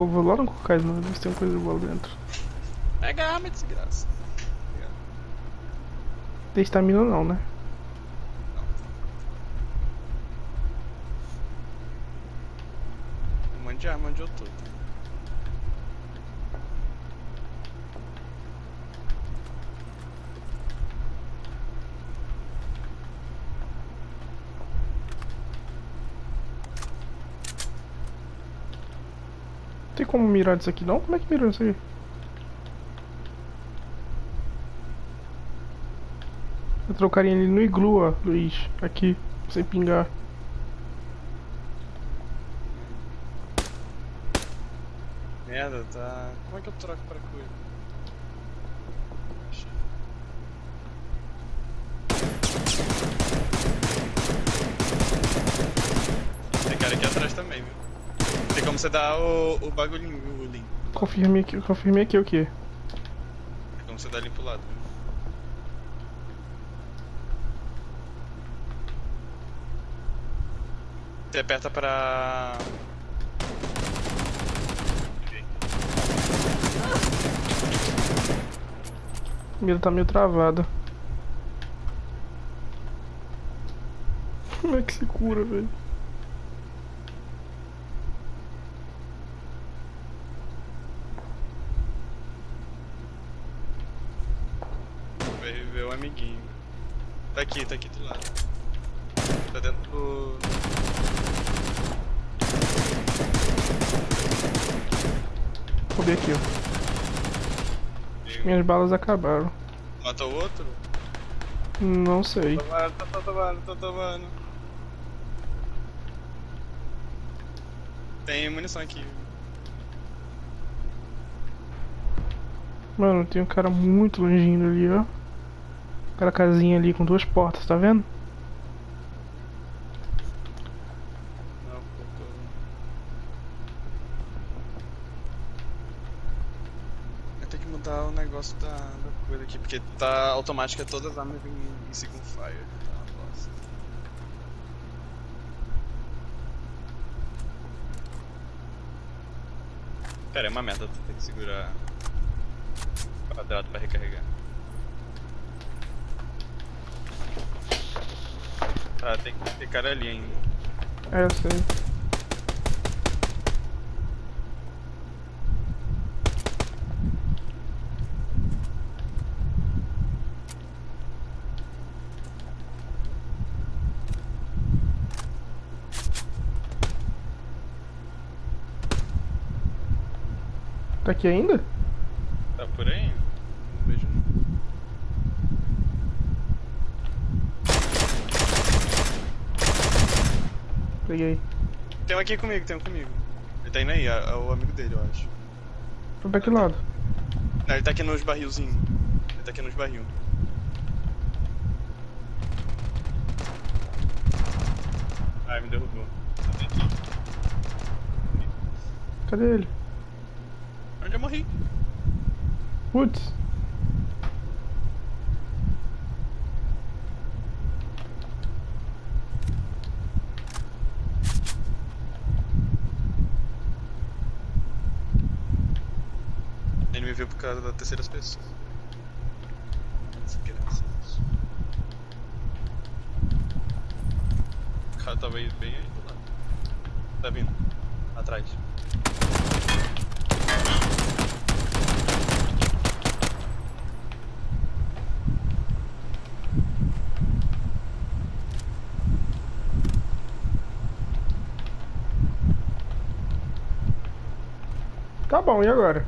Eu vou lá no cocais, mano, ver se tem coisa boa dentro. Pega a arma, desgraça. Tem estamina não, né? Um monte de arma onde eu tô. Tem como mirar disso aqui não? Como é que mira isso aqui? Eu trocaria ele no iglu, ó, Luiz. Aqui, pra você pingar. Merda, tá. Como é que eu troco pra coisa? Tem cara aqui atrás também, viu? Você dar o, o bagulhinho, o link. Confirme aqui, confirme aqui o quê? Tem como você dar ali pro lado, viu? Você aperta pra. A mira tá meio travada. Como é que se cura, velho? Vai reviver o amiguinho. Tá aqui, tá aqui do lado. Tá dentro do. Ver aqui, ó. Minhas balas acabaram. Matou o outro? Não sei. Tomando, tô, tô tomando, tô tomando. Tem munição aqui. Mano, tem um cara muito longinho ali, ó. Aquela casinha ali com duas portas, tá vendo? Tenho que mudar o negócio da, da coisa aqui, porque tá automática todas as armas em, em single fire. Pera, é uma merda tu ter que segurar quadrado pra recarregar. Tá, tem, tem cara ali ainda. É, eu sei. Tá aqui ainda? Tá por aí? Não vejo não. Peguei. Tem um aqui comigo, tem um comigo. Ele tá indo aí, é, é o amigo dele, eu acho. Foi pra que lado? Não, ele tá aqui nos barrilzinhos. Ele tá aqui nos barril. Ai, me derrubou. Cadê ele? Onde eu morri? Putz. Ele me viu por causa da terceira pessoa. O cara tava aí bem aí do lado. Tá vindo. Atrás. Tá bom, e agora?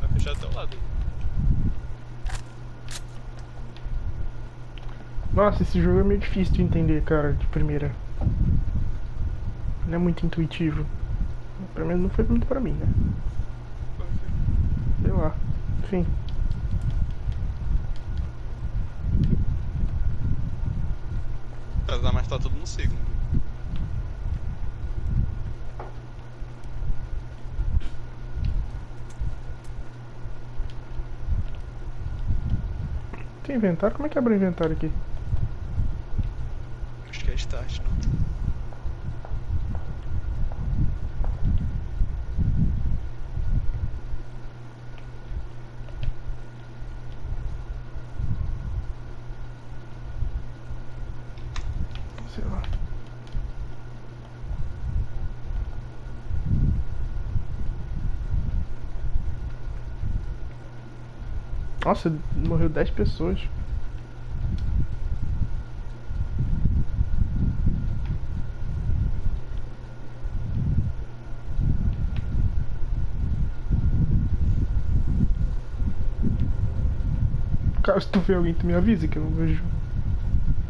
Vai fechar até o lado. Nossa, esse jogo é meio difícil de entender, cara, de primeira. Não é muito intuitivo. Pelo menos não foi muito pra mim, né? Sei lá. Enfim. Mas mas tá tudo no signo. Tem inventário? Como é que abre o inventário aqui? sei lá. Nossa, morreu 10 pessoas. Cara, se tu vê alguém, tu me avisa que eu não vejo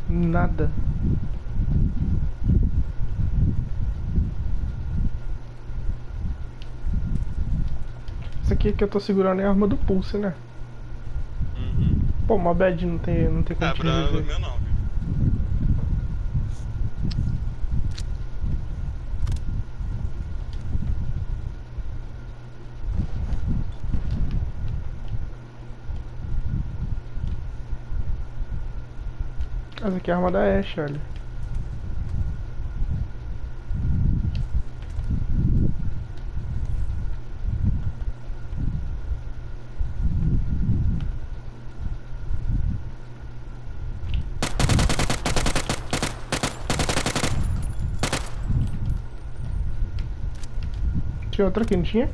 nada. Isso aqui que eu tô segurando é a arma do pulse, né? Uhum. Pô, uma bad não tem, não tem como É, te reviver. meu não, viu? Essa aqui é a arma da Ashe, olha. Tinha outra aqui, não tinha?